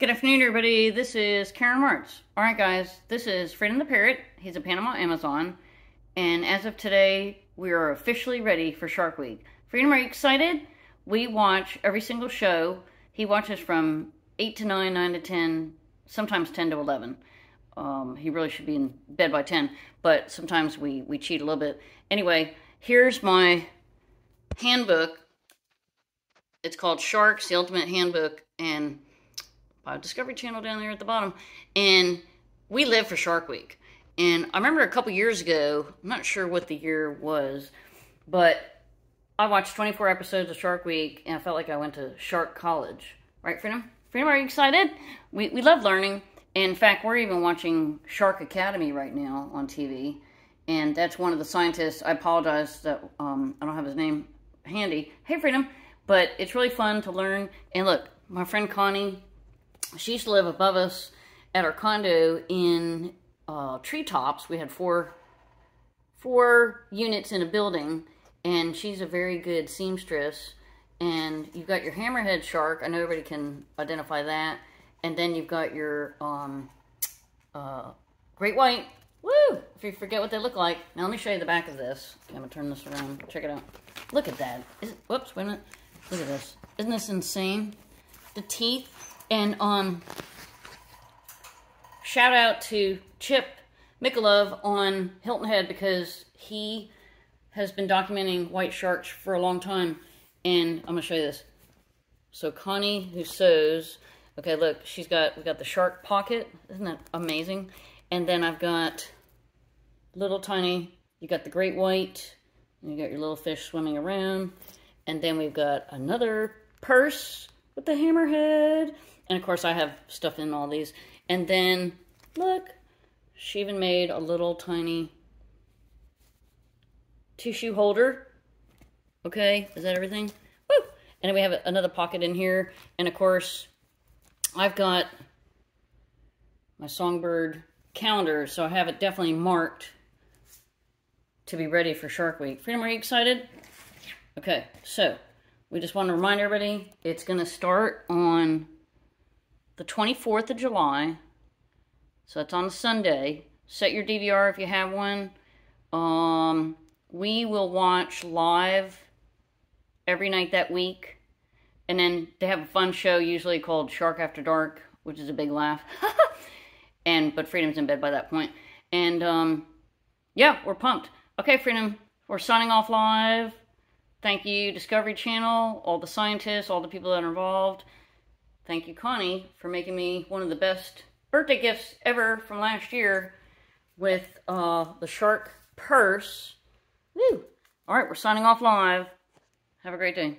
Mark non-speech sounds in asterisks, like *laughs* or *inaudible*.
Good afternoon, everybody. This is Karen Marts. All right, guys, this is Freedom the Parrot. He's a Panama Amazon. And as of today, we are officially ready for Shark Week. Freedom, are you excited? We watch every single show. He watches from 8 to 9, 9 to 10, sometimes 10 to 11. Um, he really should be in bed by 10, but sometimes we, we cheat a little bit. Anyway, here's my handbook. It's called Sharks, the Ultimate Handbook, and Discovery Channel down there at the bottom. And we live for Shark Week. And I remember a couple years ago, I'm not sure what the year was, but I watched 24 episodes of Shark Week and I felt like I went to Shark College. Right, Freedom? Freedom, are you excited? We, we love learning. In fact, we're even watching Shark Academy right now on TV. And that's one of the scientists. I apologize that um, I don't have his name handy. Hey, Freedom. But it's really fun to learn. And look, my friend Connie, she used to live above us at our condo in uh, treetops. We had four four units in a building, and she's a very good seamstress. And you've got your hammerhead shark. I know everybody can identify that. And then you've got your um, uh, great white. Woo! If you forget what they look like. Now let me show you the back of this. Okay, I'm gonna turn this around. Check it out. Look at that. Is, it, whoops, wait a minute. Look at this. Isn't this insane? The teeth and um, shout out to Chip Michalove on Hilton Head because he has been documenting white sharks for a long time. And I'm gonna show you this. So Connie, who sews, okay, look, she's got we got the shark pocket. Isn't that amazing? And then I've got little tiny. You got the great white. You got your little fish swimming around. And then we've got another purse with the hammerhead. And of course I have stuff in all these. And then, look, she even made a little tiny tissue holder. Okay, is that everything? Woo! And we have another pocket in here. And of course, I've got my Songbird calendar, so I have it definitely marked to be ready for Shark Week. Freedom, are you excited? Okay, so we just want to remind everybody, it's going to start on the 24th of July. So that's on a Sunday. Set your DVR if you have one. Um, we will watch live every night that week. And then they have a fun show usually called Shark After Dark, which is a big laugh. *laughs* and but Freedom's in bed by that point. And um, yeah, we're pumped. Okay, Freedom, we're signing off live. Thank you, Discovery Channel, all the scientists, all the people that are involved. Thank you, Connie, for making me one of the best birthday gifts ever from last year with uh, the shark purse. Woo! All right, we're signing off live. Have a great day.